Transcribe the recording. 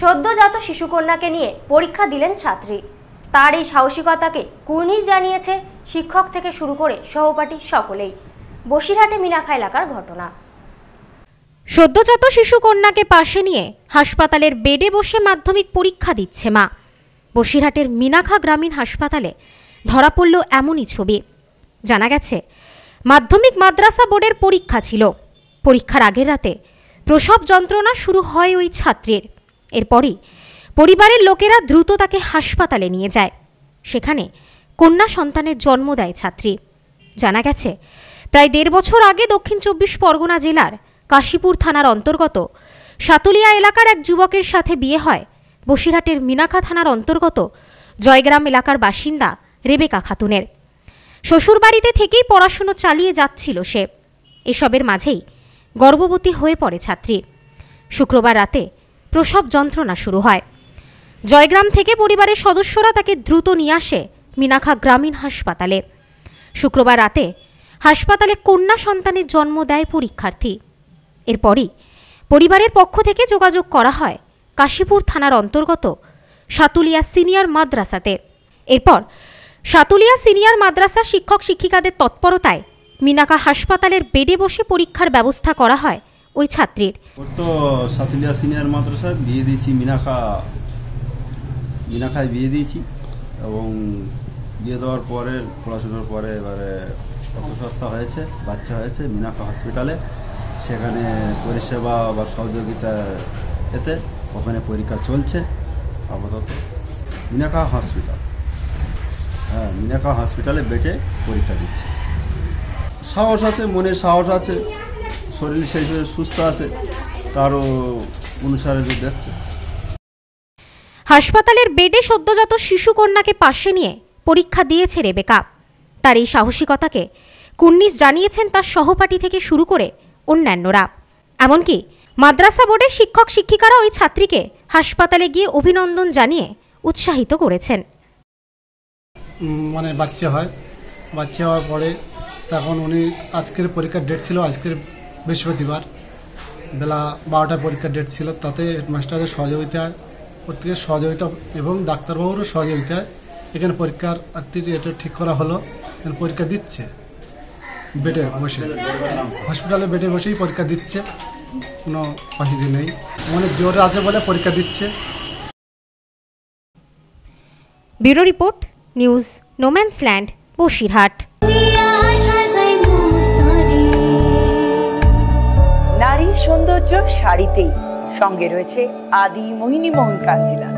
সদ্যজাত শিশুকন্যাকে নিয়ে পরীক্ষা দিলেন ছাত্রী। তার এই সাহসিকতাকে কুর্নিশ জানিয়েছে শিক্ষক থেকে শুরু করে সহপাঠী সকলেই। বসিরহাটে মিনাখা এলাকার ঘটনা। সদ্যজাত শিশুকন্যাকে পাশে নিয়ে হাসপাতালের বেডে বসে মাধ্যমিক পরীক্ষা দিচ্ছে মা। বসিরহাটের মিনাখা গ্রামীণ হাসপাতালে ধরা পড়ল এমনই ছবি। জানা গেছে, মাধ্যমিক মাদ্রাসা বোর্ডের পরীক্ষা ছিল। পরীক্ষার আগের রাতে প্রসব যন্ত্রণা শুরু হয় ওই ছাত্রীর। এরপরই পরিবারের লোকেরা দ্রুত তাকে হাসপাতালে নিয়ে যায়। সেখানে কন্যা সন্তানের জন্ম দেয় ছাত্রী। জানা গেছে, প্রায় দেড় বছর আগে দক্ষিণ চব্বিশ পরগনা জেলার কাশীপুর থানার অন্তর্গত সাতুলিয়া এলাকার এক যুবকের সাথে বিয়ে হয়। বসিরহাটের মিনাখা থানার অন্তর্গত জয়গ্রাম এলাকার বাসিন্দা রেবেকা খাতুনের। শ্বশুরবাড়িতে থেকেই পড়াশুনো চালিয়ে যাচ্ছিল সে। এসবের মাঝেই গর্ভবতী হয়ে পড়ে ছাত্রী। শুক্রবার রাতে প্রসব যন্ত্রণা শুরু হয়। জয়গ্রাম থেকে পরিবারের সদস্যরা তাকে দ্রুত নিয়ে আসে মিনাখা গ্রামীণ হাসপাতালে। শুক্রবার রাতে হাসপাতালে কন্যা সন্তানের জন্ম দেয় পরীক্ষার্থী। এরপরই পরিবারের পক্ষ থেকে যোগাযোগ করা হয় কাশীপুর থানার অন্তর্গত সাতুলিয়া সিনিয়র মাদ্রাসাতে। এরপর সাতুলিয়া সিনিয়র মাদ্রাসা শিক্ষক শিক্ষিকাদের তৎপরতায় মিনাকা হাসপাতালের বেডে বসে পরীক্ষার ব্যবস্থা করা হয় ওই ছাত্রীর। তো সাতুলিয়া সিনিয়র মাদ্রাসায় বিয়ে দিয়েছি মিনাখা, মিনাখায় বিয়ে দিয়েছি এবং বিয়ে দেওয়ার পরে, পড়াশোনার পরে এবারে অন্তঃসত্ত্বা হয়েছে, বাচ্চা হয়েছে মিনাখা হসপিটালে সেখানে পরিষেবা বা সহযোগিতা এতে ওখানে পরীক্ষা চলছে, আপাতত মিনাখা হসপিটাল হ্যাঁ মিনাখা হসপিটালে বেটে পরীক্ষা দিচ্ছে। সাহস আছে মনে সাহস আছে। শরীর সেই সুস্থ আছে তারও অনুসারে যে দেখছে। হাসপাতালের বেডে সদ্যজাত শিশু কন্যাকে পাশে নিয়ে পরীক্ষা দিয়েছে রেবেকা। তার এই সাহসিকতাকে কুন্নিস জানিয়েছেন তার সহপাঠী থেকে শুরু করে অন্যান্যরা। এমনকি মাদ্রাসা বোর্ডের শিক্ষক শিক্ষিকারা ওই ছাত্রীকে হাসপাতালে গিয়ে অভিনন্দন জানিয়ে উৎসাহিত করেছেন। মানে বাচ্চা হয়। বাচ্চা হওয়ার পরে তখন উনি আজকের পরীক্ষার ডেট ছিল আজকের বৃহস্পতিবার, বেলা বারোটায় পরীক্ষার ডেট ছিল, তাতে মাস্টারদের সহযোগিতায় প্রত্যেকের সহযোগিতা এবং ডাক্তারবাবুরও সহযোগিতায় এখানে পরীক্ষার এটা ঠিক করা হলো, এখানে পরীক্ষা দিচ্ছে। বেডে বসে। হসপিটালে বেডে বসেই পরীক্ষা দিচ্ছে। কোনো অসুবিধা নেই। অনেক জোরে আছে বলে পরীক্ষা দিচ্ছে। Bureau report, news no man's land Basirhat. সৌন্দর্য শাড়িতেই সঙ্গে রয়েছে আদি মোহিনী মোহন কাঞ্জিলা